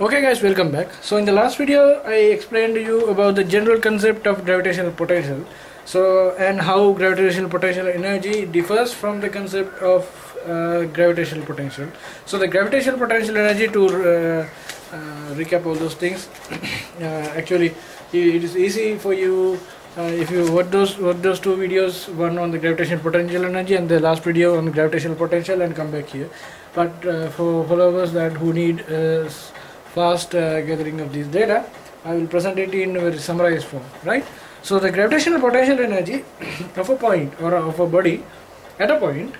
Okay guys, welcome back. So in the last video, I explained to you about the general concept of gravitational potential. So and how gravitational potential energy differs from the concept of uh, gravitational potential. So the gravitational potential energy to uh, uh, recap all those things. uh, actually, it is easy for you uh, if you watch those watch those two videos, one on the gravitational potential energy and the last video on gravitational potential, and come back here. But uh, for followers that who need fast uh, gathering of this data, I will present it in a very summarized form, right? So the gravitational potential energy of a point or of a body at a point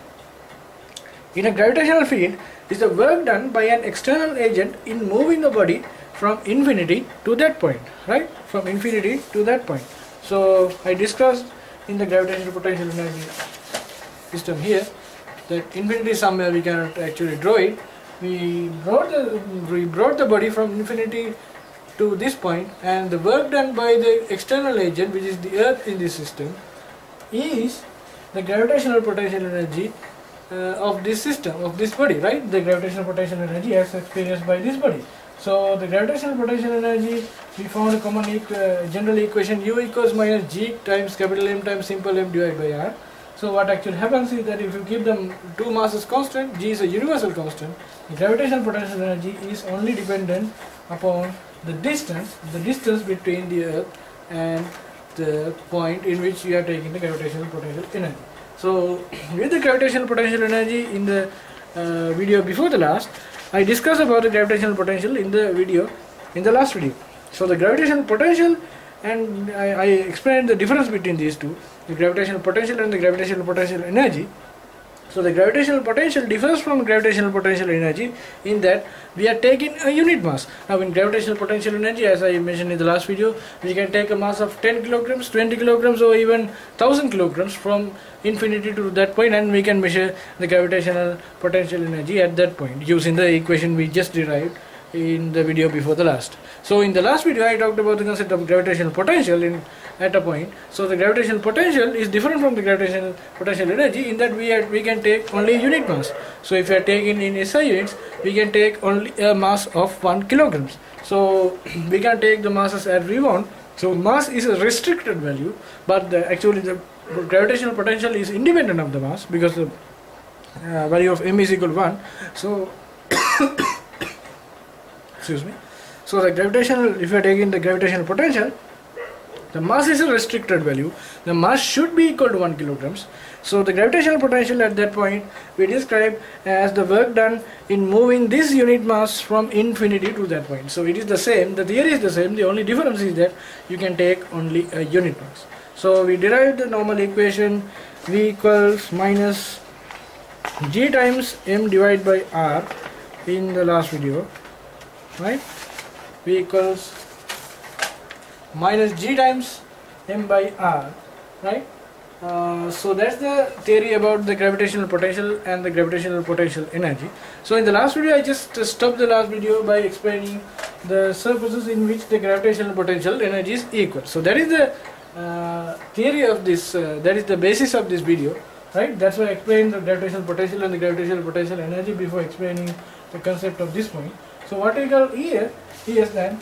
in a gravitational field is the work done by an external agent in moving the body from infinity to that point, right? From infinity to that point. So I discussed in the gravitational potential energy system here that infinity somewhere we cannot actually draw it. We brought the we brought the body from infinity to this point and the work done by the external agent which is the earth in this system is the gravitational potential energy uh, of this system of this body right? The gravitational potential energy as experienced by this body. So the gravitational potential energy we found a common equ- uh, general equation u equals minus g times capital M times simple M divided by r so what actually happens is that if you keep them two masses constant g is a universal constant the gravitational potential energy is only dependent upon the distance the distance between the earth and the point in which you are taking the gravitational potential energy. So with the gravitational potential energy in the uh, video before the last I discussed about the gravitational potential in the video in the last video. So the gravitational potential and I, I explained the difference between these two the gravitational potential and the gravitational potential energy so the gravitational potential differs from gravitational potential energy in that we are taking a unit mass. Now in gravitational potential energy, as I mentioned in the last video, we can take a mass of 10 kilograms, 20 kilograms or even 1000 kilograms from infinity to that point and we can measure the gravitational potential energy at that point using the equation we just derived in the video before the last. So in the last video I talked about the concept of gravitational potential in at a point. So the gravitational potential is different from the gravitational potential energy in that we are, we can take only unit mass. So if we are taking in SI units, we can take only a mass of one kilograms. So we can take the masses as we want. So mass is a restricted value, but the, actually the gravitational potential is independent of the mass because the uh, value of m is equal to 1. So excuse me. So the gravitational if you are taking the gravitational potential the mass is a restricted value. The mass should be equal to 1 kilograms. So the gravitational potential at that point we describe as the work done in moving this unit mass from infinity to that point. So it is the same the theory is the same the only difference is that you can take only a unit mass. So we derived the normal equation v equals minus g times m divided by r in the last video right? V equals minus g times m by r right? Uh, so that's the theory about the gravitational potential and the gravitational potential energy. So in the last video i just stopped the last video by explaining the surfaces in which the gravitational potential energy is equal. So that is the uh, theory of this uh, that is the basis of this video right? That's why i explained the gravitational potential and the gravitational potential energy before explaining the concept of this point so call here is then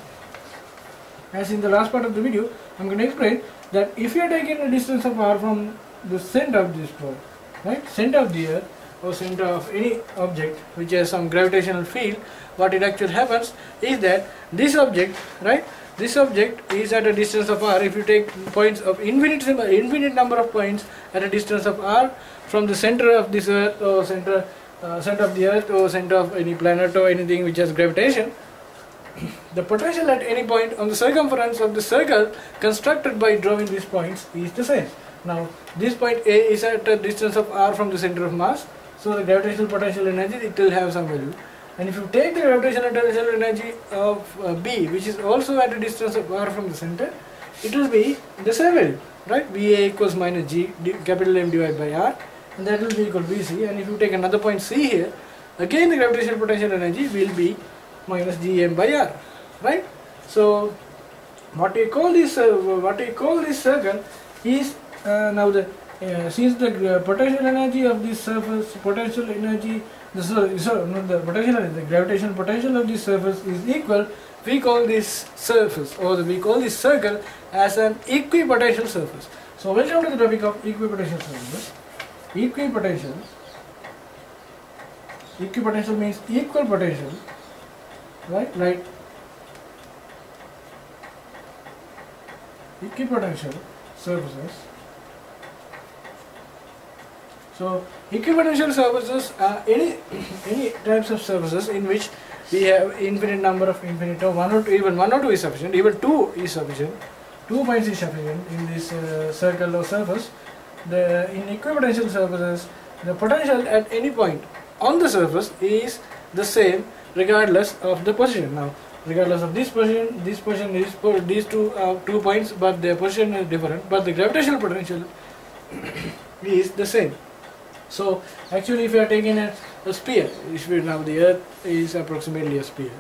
as in the last part of the video I'm going to explain that if you are taking a distance of r from the center of this probe right? Center of the earth or center of any object which has some gravitational field what it actually happens is that this object right? This object is at a distance of r. If you take points of infinite infinite number of points at a distance of r from the center of this earth or center uh, center of the earth or center of any planet or anything which has gravitation the potential at any point on the circumference of the circle constructed by drawing these points is the same. Now, this point A is at a distance of r from the center of mass, so the gravitational potential energy it will have some value. And if you take the gravitational potential energy of uh, B, which is also at a distance of r from the center, it will be the same value, right? VA equals minus G capital M divided by R, and that will be equal to VC. And if you take another point C here, again the gravitational potential energy will be minus gm by r right? So what we call this uh, what we call this circle is uh, now the uh, since the potential energy of this surface potential energy the, so, so, no, the potential the gravitational potential of this surface is equal we call this surface or we call this circle as an equipotential surface. So welcome to the topic of equipotential surfaces equipotential equipotential means equal potential right? Right equipotential surfaces. So equipotential surfaces are any any types of surfaces in which we have infinite number of infinite or one or two even one or two is sufficient even two is sufficient two points is sufficient in this uh, circle or surface the in equipotential surfaces the potential at any point on the surface is the same regardless of the position. Now regardless of this position this position is for these two uh, two points but their position is different but the gravitational potential is the same. So actually if you are taking a, a sphere if you now the earth is approximately a sphere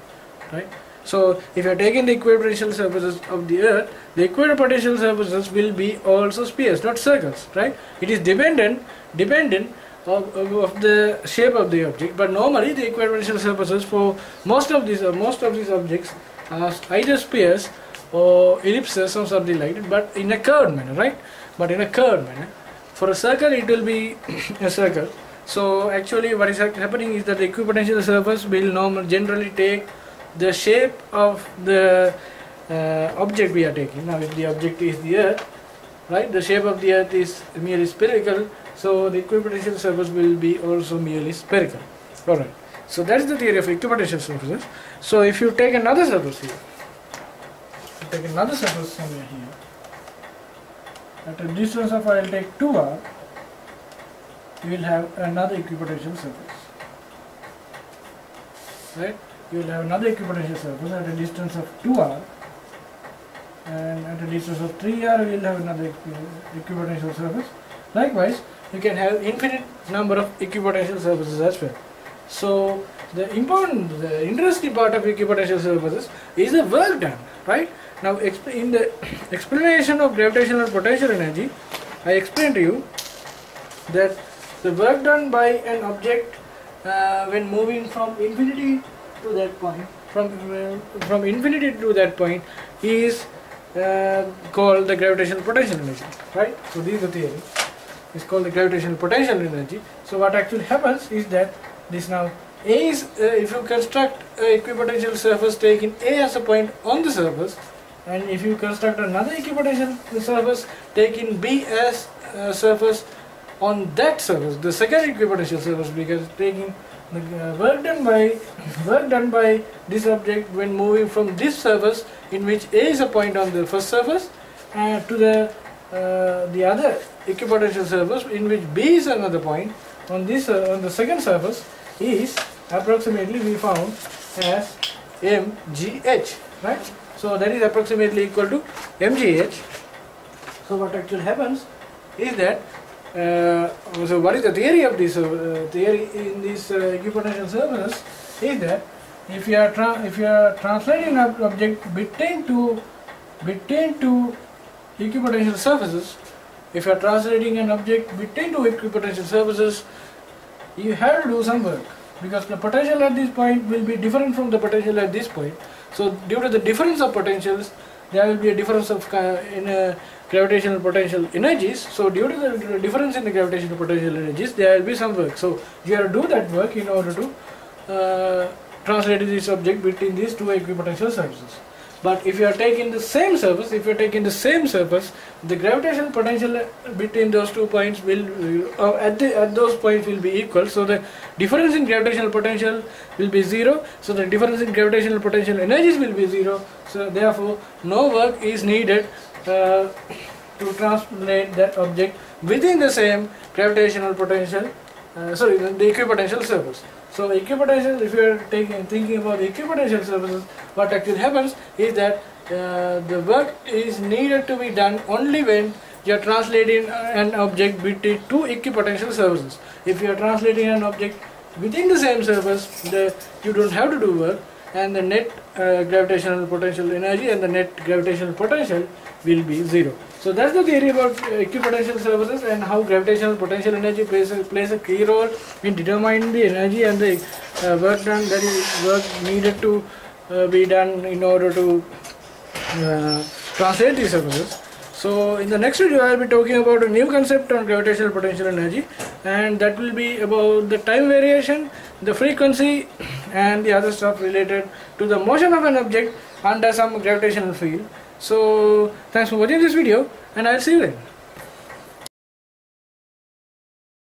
right so if you are taking the equipotential surfaces of the earth the equipotential surfaces will be also spheres not circles right? It is dependent dependent of, of, the shape of the object. But normally the equipotential surfaces for most of these uh, most of these objects are either spheres or ellipses or something like that but in a curved manner right? But in a curved manner. For a circle it will be a circle. So actually what is happening is that the equipotential surface will normally generally take the shape of the uh, object we are taking now if the object is the earth right the shape of the earth is merely spherical so the equipotential surface will be also merely spherical. Alright. So that is the theory of equipotential surfaces. So if you take another surface here, take another surface somewhere here, at a distance of I will take 2r, you will have another equipotential surface. Right? You will have another equipotential surface at a distance of 2r and at a distance of 3r you will have another equipotential surface. Likewise, you can have infinite number of equipotential surfaces as well. So the important, the interesting part of equipotential surfaces is the work done, right? Now in the explanation of gravitational potential energy, I explained to you that the work done by an object uh, when moving from infinity to that point, from from infinity to that point, is uh, called the gravitational potential energy, right? So this is the theory is called the gravitational potential energy. So what actually happens is that this now A is, uh, if you construct a equipotential surface taking A as a point on the surface and if you construct another equipotential surface taking B as a surface on that surface, the second equipotential surface because taking the uh, work done by work done by this object when moving from this surface in which A is a point on the first surface uh, to the uh, the other equipotential surface in which B is another point on this uh, on the second surface is approximately we found as mgh right? So that is approximately equal to mgh so what actually happens is that so what is the theory of this uh, theory in this uh, equipotential surfaces is that if you are if you are translating an object between two between two equipotential surfaces, if you are translating an object between two equipotential surfaces, you have to do some work because the potential at this point will be different from the potential at this point. So due to the difference of potentials, there will be a difference of uh, in uh, gravitational potential energies. So due to the difference in the gravitational potential energies, there will be some work. So you have to do that work in order to uh, translate this object between these two equipotential surfaces. But if you are taking the same surface, if you are taking the same surface, the gravitational potential between those two points will, uh, at, the, at those points will be equal. So the difference in gravitational potential will be zero. So the difference in gravitational potential energies will be zero. So therefore, no work is needed uh, to translate that object within the same gravitational potential, uh, sorry, the equipotential surface. So equipotential, if you are taking thinking about the equipotential surfaces, what actually happens is that uh, the work is needed to be done only when you are translating an object between two equipotential surfaces. If you are translating an object within the same surface, the, you don't have to do work. And the net uh, gravitational potential energy and the net gravitational potential will be zero. So that's the theory about uh, equipotential surfaces and how gravitational potential energy plays a, plays a key role in determining the energy and the uh, work done that is work needed to uh, be done in order to uh, translate these surfaces. So in the next video I will be talking about a new concept on gravitational potential energy and that will be about the time variation, the frequency and the other stuff related to the motion of an object under some gravitational field. So thanks for watching this video and I'll see you then.